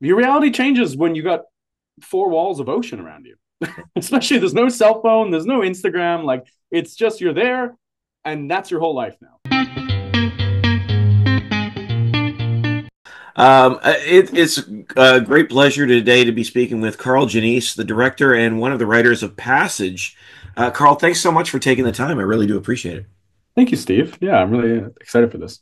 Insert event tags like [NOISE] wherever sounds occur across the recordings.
your reality changes when you got four walls of ocean around you. [LAUGHS] Especially there's no cell phone, there's no Instagram. Like it's just you're there, and that's your whole life now. Um, it, it's a great pleasure today to be speaking with Karl Janisse, the director and one of the writers of Passage. Uh, Karl, thanks so much for taking the time. I really do appreciate it. Thank you, Steve. Yeah, I'm really excited for this.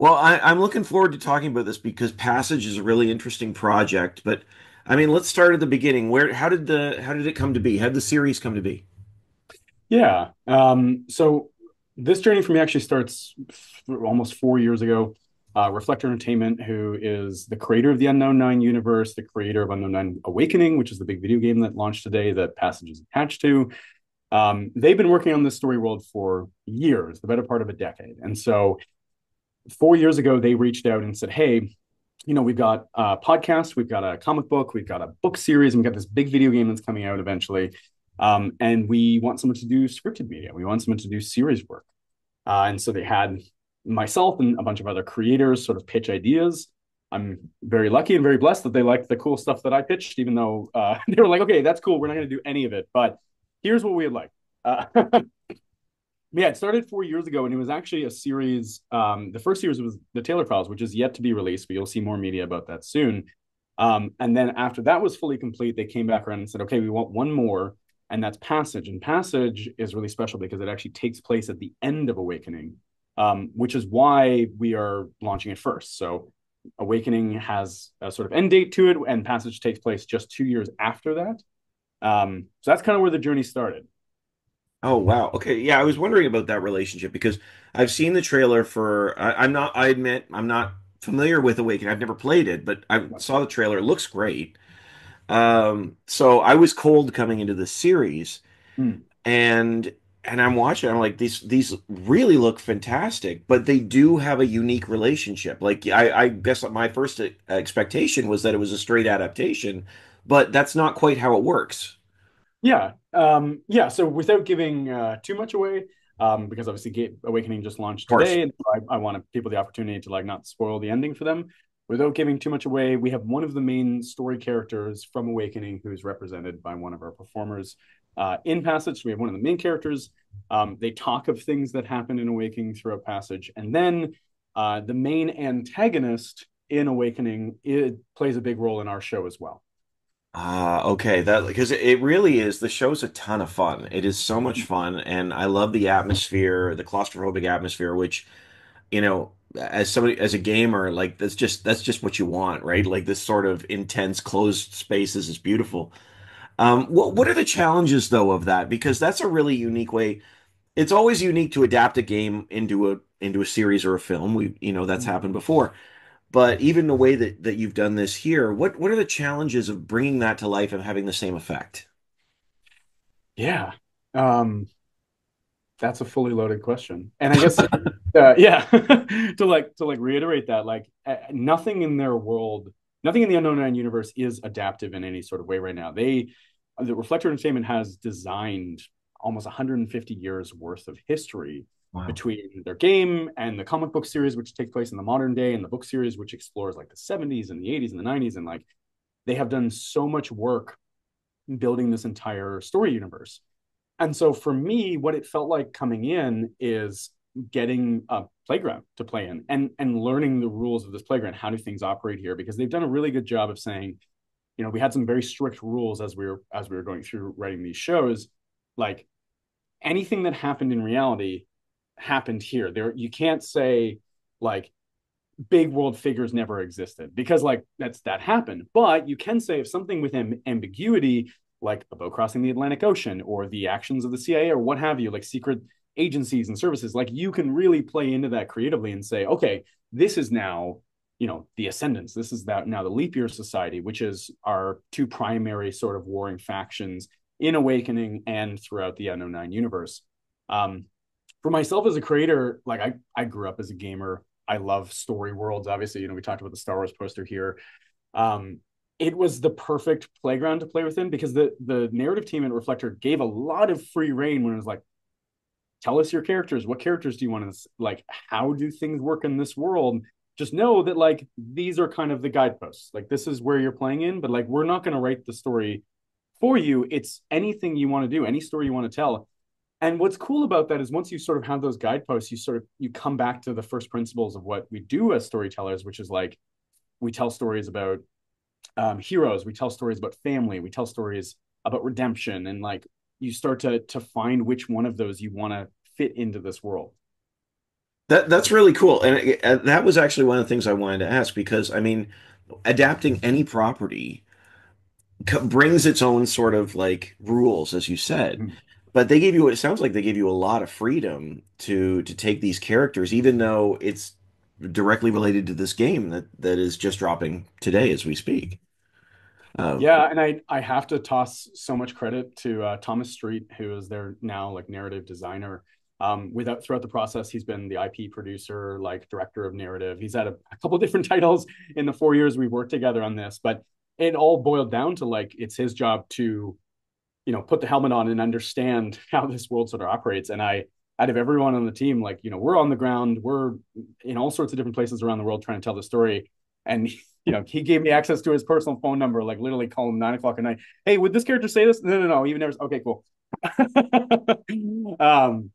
Well, I, am looking forward to talking about this because Passage is a really interesting project. But I mean, let's start at the beginning. Where, how did the, how did it come to be? How did the series come to be? Yeah. Um, so this journey for me actually starts almost four years ago uh, Reflector Entertainment, who is the creator of the Unknown Nine universe, the creator of Unknown Nine Awakening, which is the big video game that launched today that Passage is attached to. Um, they've been working on this story world for years, the better part of a decade. And so four years ago, they reached out and said, Hey, you know, we've got a podcast, we've got a comic book, we've got a book series, and we've got this big video game that's coming out eventually. Um, and we want someone to do scripted media. We want someone to do series work. Uh, and so they had myself and a bunch of other creators sort of pitch ideas. I'm very lucky and very blessed that they liked the cool stuff that I pitched, even though uh, [LAUGHS] they were like, okay, that's cool. We're not going to do any of it, but here's what we'd like. Uh, [LAUGHS] yeah, it started four years ago, and it was actually a series. Um, the first series was the Taylor Files, which is yet to be released, but you'll see more media about that soon. Um, and then after that was fully complete, they came back around and said, okay, we want one more, and that's Passage. And Passage is really special because it actually takes place at the end of Awakening um, which is why we are launching it first. So Awakening has a sort of end date to it, and Passage takes place just two years after that. Um, so that's kind of where the journey started. Oh wow. Okay. Yeah, I was wondering about that relationship because I've seen the trailer for. I, am not. I admit I'm not familiar with Awakening. I've never played it, but I saw the trailer. It looks great. Um, so I was cold coming into the series, mm. and and I'm watching. I'm like these these really look fantastic, but they do have a unique relationship. Like I, I guess my first expectation was that it was a straight adaptation, but that's not quite how it works. Yeah, um, yeah. So without giving uh, too much away, um, because obviously Gate Awakening just launched today, and I, I wanted people the opportunity to like not spoil the ending for them. Without giving too much away, we have one of the main story characters from Awakening who's represented by one of our performers uh, in Passage, we have one of the main characters. Um, they talk of things that happen in Awakening throughout Passage, and then uh, the main antagonist in Awakening it plays a big role in our show as well. Ah, uh, okay. That because it really is. The show's a ton of fun. It is so much fun, and I love the atmosphere, the claustrophobic atmosphere, which you know as somebody as a gamer like that's just that's just what you want right like this sort of intense closed spaces is beautiful um, what, what are the challenges though of that? Because that's a really unique way. It's always unique to adapt a game into a into a series or a film. We you know that's mm-hmm. happened before. But even the way that, that you've done this here, what what are the challenges of bringing that to life and having the same effect? Yeah, um, that's a fully loaded question, and I guess [LAUGHS] uh, yeah, [LAUGHS] to like to like reiterate that, like uh, nothing in their world, nothing in the unknown nine universe is adaptive in any sort of way right now. They the Reflector Entertainment has designed almost 150 years worth of history wow. between their game and the comic book series, which takes place in the modern day, and the book series, which explores like the 70s and the 80s and the 90s. And like they have done so much work building this entire story universe. And so for me, what it felt like coming in is getting a playground to play in and and learning the rules of this playground. How do things operate here? Because they've done a really good job of saying, you know, we had some very strict rules as we were as we were going through writing these shows. Like anything that happened in reality happened here. There you can't say like big world figures never existed because like that's that happened. But you can say if something with am- ambiguity, like a boat crossing the Atlantic Ocean or the actions of the CIA or what have you, like secret agencies and services, like you can really play into that creatively and say, okay, this is now you know the ascendants this is that now the leap year society which is our two primary sort of warring factions in awakening and throughout the unknown nine universe um, for myself as a creator like i i grew up as a gamer i love story worlds obviously you know we talked about the star wars poster here um, it was the perfect playground to play within because the the narrative team at reflector gave a lot of free reign when it was like tell us your characters what characters do you want to like how do things work in this world just know that like these are kind of the guideposts. Like this is where you're playing in, but like we're not going to write the story for you. It's anything you want to do, any story you want to tell. And what's cool about that is once you sort of have those guideposts, you sort of you come back to the first principles of what we do as storytellers, which is like we tell stories about um, heroes, we tell stories about family, we tell stories about redemption, and like you start to to find which one of those you want to fit into this world. That that's really cool, and, and that was actually one of the things I wanted to ask because I mean, adapting any property brings its own sort of like rules, as you said. Mm-hmm. But they gave you, it sounds like they gave you a lot of freedom to to take these characters, even though it's directly related to this game that that is just dropping today as we speak. Um, yeah, and I I have to toss so much credit to uh, Thomas Street, who is their now like narrative designer. Um, without throughout the process, he's been the IP producer, like director of narrative. He's had a, a couple [LAUGHS] different titles in the four years we've worked together on this, but it all boiled down to like it's his job to, you know, put the helmet on and understand [LAUGHS] how this world sort of operates. And I, out of everyone on the team, like you know, we're on the ground, we're in all sorts of different places around the world trying to tell the story, and [LAUGHS] you know, he gave me access to his personal phone number, like literally call him nine o'clock at night. Hey, would this character say this? No, no, no. Even never. Okay, cool. [LAUGHS] um,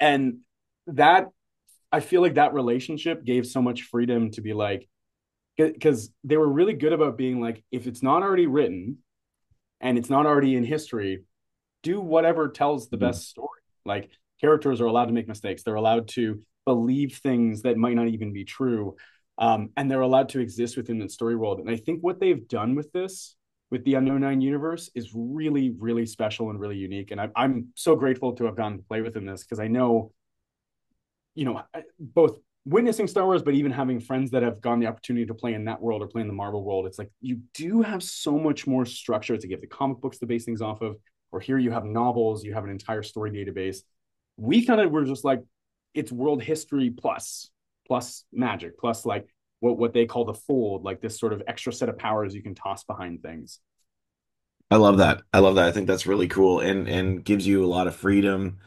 and that I feel like that relationship gave so much freedom to be like, because they were really good about being like, if it's not already written and it's not already in history, do whatever tells the mm-hmm. best story. Like characters are allowed to make mistakes. They're allowed to believe things that might not even be true. Um, and they're allowed to exist within the story world. And I think what they've done with this, with the Unknown Nine universe, is really, really special and really unique. And I, I'm so grateful to have gotten to play within this because I know, you know, both witnessing Star Wars, but even having friends that have gotten the opportunity to play in that world or play in the Marvel world, it's like you do have so much more structure to give the comic books to base things off of. Or here you have novels, you have an entire story database. We kind of were just like, it's world history plus plus magic, plus like what what they call the fold, like this sort of extra set of powers you can toss behind things. I love that. I love that. I think that's really cool and and gives you a lot of freedom.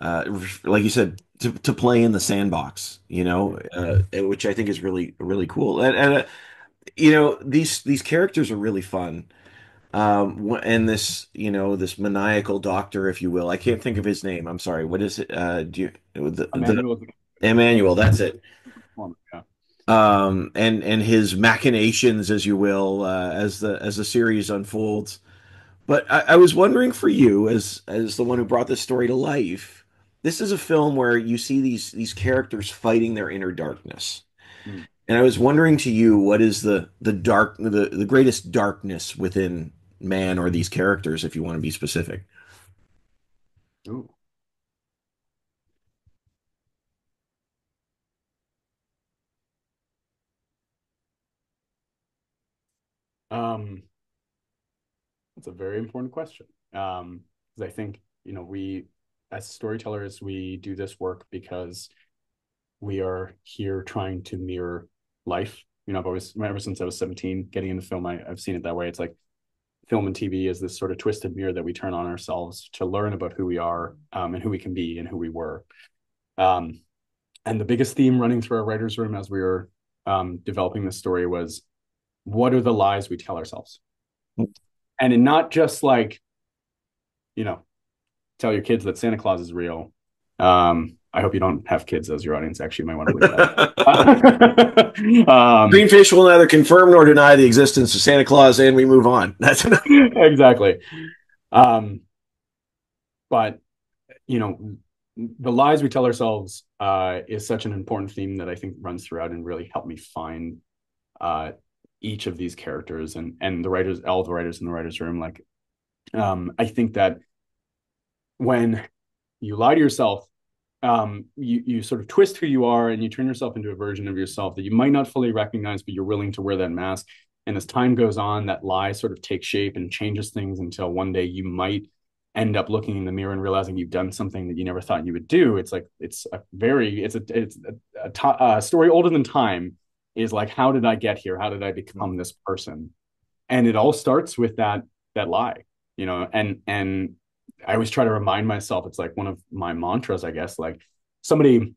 Uh, like you said, to, to play in the sandbox, you know, uh, which I think is really really cool. And, and uh, you know these these characters are really fun. Um, and this you know this maniacal doctor, if you will, I can't think of his name. I'm sorry. What is it? Uh, do you the, Emmanuel. The, Emmanuel that's it. Yeah. Um, and and his machinations, as you will, uh, as the as the series unfolds. But I, I was wondering for you, as as the one who brought this story to life, this is a film where you see these these characters fighting their inner darkness. Mm. And I was wondering to you, what is the the dark the the greatest darkness within man or these characters, if you want to be specific? Ooh. Um, that's a very important question. Um, because I think, you know, we as storytellers, we do this work because we are here trying to mirror life. You know, I've always ever since I was 17, getting into film, I, I've seen it that way. It's like film and TV is this sort of twisted mirror that we turn on ourselves to learn about who we are um, and who we can be and who we were. Um, and the biggest theme running through our writers' room as we were um, developing this story was what are the lies we tell ourselves? And in not just like, you know, tell your kids that Santa Claus is real. Um, I hope you don't have kids as your audience. Actually, you might want to that. [LAUGHS] um, Screenfish will neither confirm nor deny the existence of Santa Claus, and we move on. [LAUGHS] That's exactly. Um, but you know, the lies we tell ourselves uh, is such an important theme that I think runs throughout and really helped me find uh, each of these characters and and the writers, all the writers in the writers' room. Like, um, I think that when you lie to yourself, um, you you sort of twist who you are and you turn yourself into a version of yourself that you might not fully recognize, but you're willing to wear that mask. And as time goes on, that lie sort of takes shape and changes things until one day you might end up looking in the mirror and realizing you've done something that you never thought you would do. It's like it's a very it's a it's a, a, to, a story older than time is like how did i get here how did i become this person and it all starts with that that lie you know and and i always try to remind myself it's like one of my mantras i guess like somebody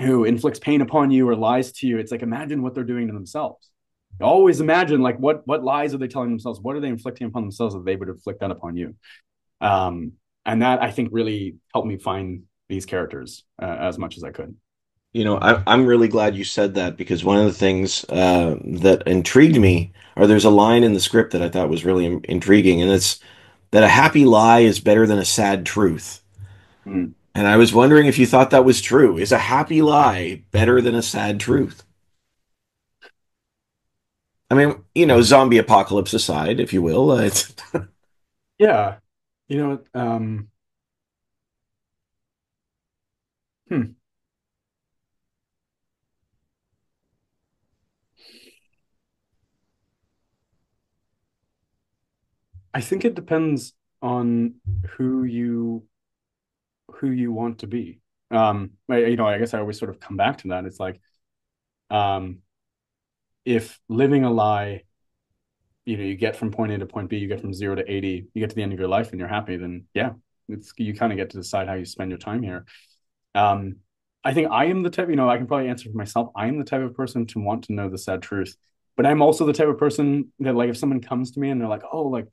who inflicts pain upon you or lies to you, it's like imagine what they're doing to themselves. always imagine like what what lies are they telling themselves? What are they inflicting upon themselves that they would inflict that upon you? Um, and that I think really helped me find these characters uh, as much as I could. You know, I, I'm really glad you said that because one of the things uh, that intrigued me, or there's a line in the script that I thought was really intriguing, and it's that a happy lie is better than a sad truth. Mm. And I was wondering if you thought that was true. Is a happy lie better than a sad truth? I mean, you know, zombie apocalypse aside, if you will. Uh, it's [LAUGHS] Yeah, you know, um, hmm. I think it depends on who you who you want to be. Um, I, you know, I guess I always sort of come back to that. It's like, um, if living a lie, you know, you get from point A to point B, you get from zero to 80, you get to the end of your life and you're happy, then yeah, it's you kind of get to decide how you spend your time here. Um, I think I am the type, you know, I can probably answer for myself. I am the type of person to want to know the sad truth, but I'm also the type of person that, like, if someone comes to me and they're like, "Oh, like,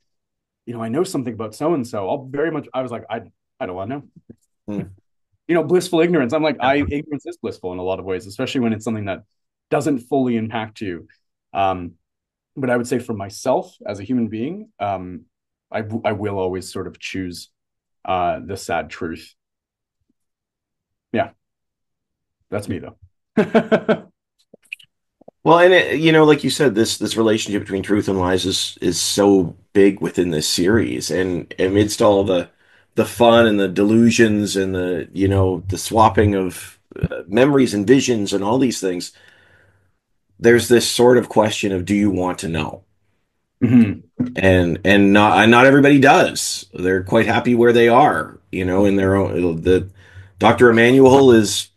you know, I know something about so and so," I'll very much, I was like, I, I don't want to know. Hmm. You know, blissful ignorance. I'm like, I ignorance is blissful in a lot of ways, especially when it's something that doesn't fully impact you. Um, but I would say for myself as a human being, um, I I will always sort of choose uh, the sad truth. Yeah, that's me though. [LAUGHS] well, and it, you know, like you said, this this relationship between truth and lies is is so big within this series, and amidst all the the fun and the delusions and the you know the swapping of uh, memories and visions and all these things, there's this sort of question of do you want to know? Mhm. and and not not everybody does. They're quite happy where they are, you know, in their own. The Dr. Emmanuel is,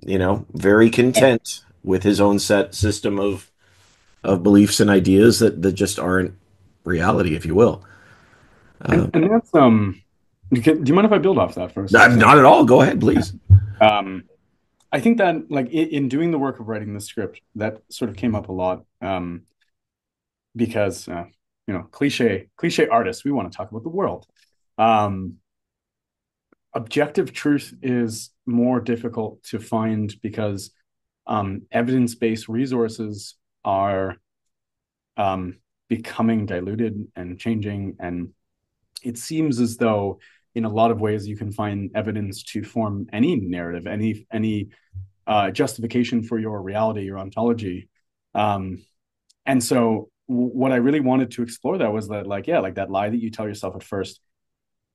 you know, very content with his own set system of of beliefs and ideas that that just aren't reality, if you will. And Uh, and that's um. can- do you mind if I build off that not, second? not at all. Go ahead, please. [LAUGHS] Um, I think that like in, in doing the work of writing the script, that sort of came up a lot. Um, because uh, you know, cliche cliche artists, we want to talk about the world. Um, objective truth is more difficult to find because um, evidence-based resources are um, becoming diluted and changing, and it seems as though in a lot of ways you can find evidence to form any narrative, any any uh, justification for your reality, your ontology. Um, and so w- what I really wanted to explore that was that like, yeah, like that lie that you tell yourself at first,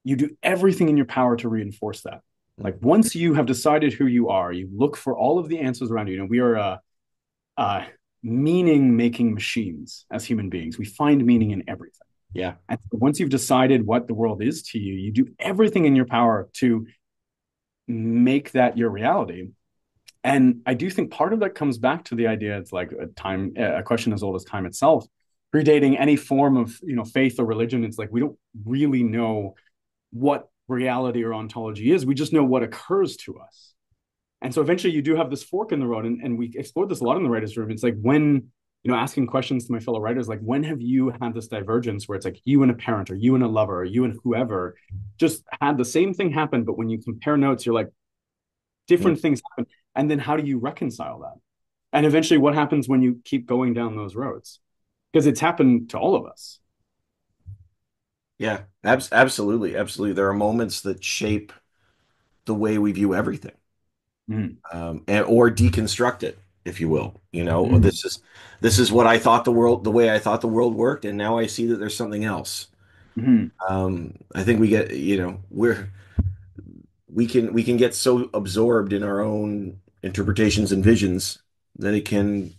you do everything in your power to reinforce that. Like once you have decided who you are, you look for all of the answers around you. You know, we are uh, uh, meaning making machines as human beings. We find meaning in everything. Yeah. And once you've decided what the world is to you, you do everything in your power to make that your reality. And I do think part of that comes back to the idea it's like a time, a question as old as time itself, predating any form of you know faith or religion. It's like we don't really know what reality or ontology is. We just know what occurs to us. And so eventually you do have this fork in the road. And, and we explored this a lot in the writers' room. It's like when, you know, asking questions to my fellow writers, like when have you had this divergence where it's like you and a parent or you and a lover or you and whoever just had the same thing happen, but when you compare notes, you're like, different things happen. And then how do you reconcile that? And eventually what happens when you keep going down those roads? Because it's happened to all of us. Yeah. Abs- absolutely. Absolutely. There are moments that shape the way we view everything. Mhm. um, and, or deconstruct it, if you will. You know, Mhm. this is this is what I thought the world, the way I thought the world worked, and now I see that there's something else. Mhm. Um, I think we get, you know, we're we can we can get so absorbed in our own interpretations and visions that it can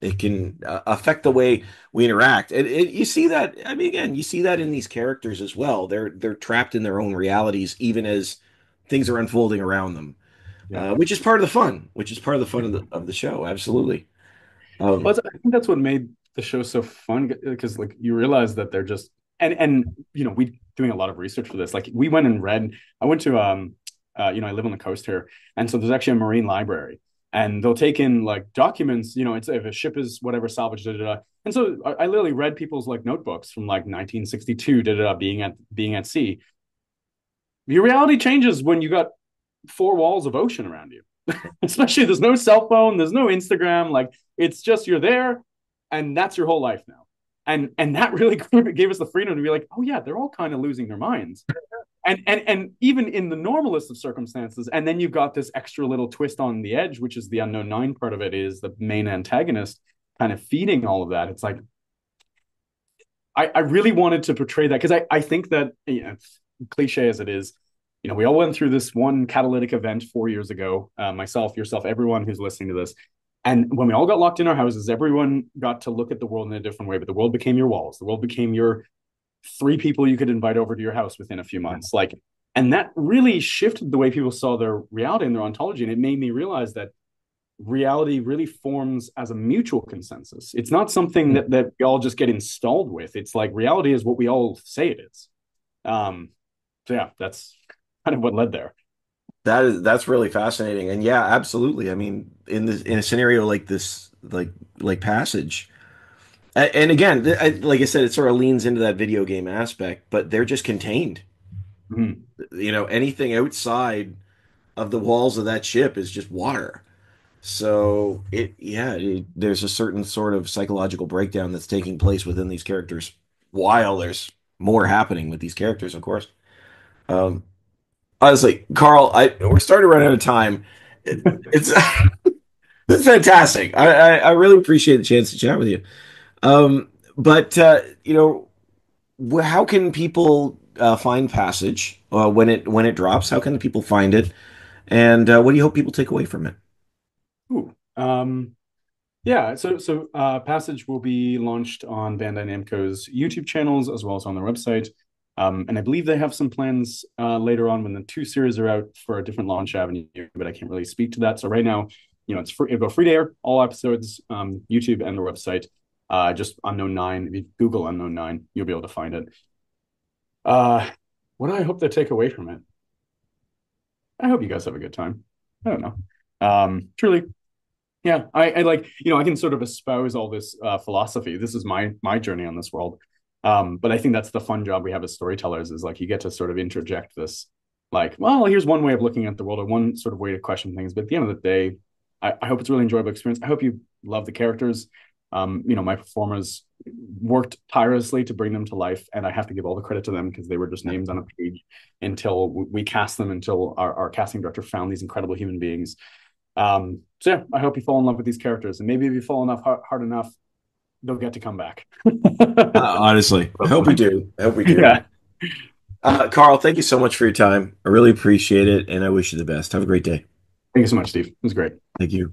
it can uh, affect the way we interact. And it, you see that. I mean, again, you see that in these characters as well. They're they're trapped in their own realities, even as things are unfolding around them Yeah. uh, which is part of the fun, which is part of the fun of the of the show. Absolutely. Um, Well, I think that's what made the show so fun because like you realize that they're just and and you know we doing a lot of research for this. Like we went and read. I went to um uh, you know, I live on the coast here, and so there's actually a marine library, and they'll take in like documents. You know, it's if a ship is whatever salvaged, da, da, da. and so I, I literally read people's like notebooks from like 1962, da, da, da, being at being at sea. Your reality changes when you got four walls of ocean around you. [LAUGHS] Especially there's no cell phone, there's no Instagram, like it's just you're there, and that's your whole life now and and that [LAUGHS] really gave us the freedom to be like oh yeah they're all kind of losing their minds and and and even in the normalest of circumstances and then you've got this extra little twist on the edge which is the unknown nine part of it is the main antagonist kind of feeding all of that it's like i i really wanted to portray that because i i think that you know, cliche as it is you know we all went through this one catalytic event four years ago uh, myself yourself everyone who's listening to this and when we all got locked in our houses, everyone got to look at the world in a different way. But the world became your walls. The world became your three people you could invite over to your house within a few months. Like, and that really shifted the way people saw their reality and their ontology. And it made me realize that reality really forms as a mutual consensus. It's not something that, that we all just get installed with. It's like reality is what we all say it is. Um, so yeah, that's kind of what led there. That is that's really fascinating, and yeah, absolutely. I mean, in this in a scenario like this, like like Passage, and again, like I said, it sort of leans into that video game aspect, but they're just contained. Mm-hmm. You know, anything outside of the walls of that ship is just water. So it, yeah, it, there's a certain sort of psychological breakdown that's taking place within these characters, while there's more happening with these characters, of course. Um, honestly, Karl, I we're starting to run out of time. It, it's [LAUGHS] it's fantastic. I, I, I really appreciate the chance to chat with you. Um, but uh, you know, how can people uh, find Passage uh, when it when it drops? How can people find it? And uh, what do you hope people take away from it? Ooh, um, yeah, so so uh, Passage will be launched on Bandai Namco's YouTube channels as well as on their website. Um, and I believe they have some plans uh, later on when the two series are out for a different launch avenue, but I can't really speak to that. So right now, you know, it's free, it'll go free to air, all episodes, um, YouTube and the website. Uh, just Unknown Nine. If you Google Unknown Nine, you'll be able to find it. Uh, what do I hope they take away from it? I hope you guys have a good time. I don't know. Um, truly, yeah. I, I like you know I can sort of espouse all this uh, philosophy. This is my my journey on this world. Um, but I think that's the fun job we have as storytellers is like you get to sort of interject this, like, well, here's one way of looking at the world or one sort of way to question things. But at the end of the day, I, I hope it's a really enjoyable experience. I hope you love the characters. Um, you know, my performers worked tirelessly to bring them to life, and I have to give all the credit to them because they were just names on a page until we cast them, until our, our casting director found these incredible human beings. Um, so yeah, I hope you fall in love with these characters, and maybe if you fall enough hard, hard enough, they'll get to come back. uh, honestly, I hope we do. I hope we do. Yeah. Uh, Karl, thank you so much for your time. I really appreciate it, and I wish you the best. Have a great day. Thank you so much, Steve. It was great. Thank you.